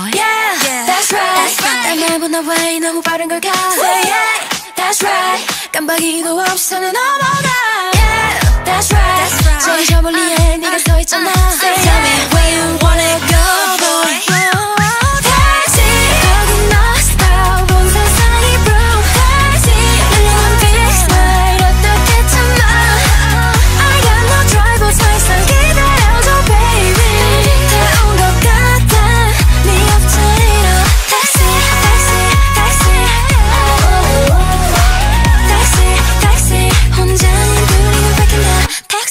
boy Yeah, yeah that's right 난 날보다 왜 너무 빠른 걸까 So yeah, that's right 깜빡이도 없이 손을 넘어가 Yeah, that's right 저기 저 멀리에 네가 서 있잖아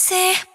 새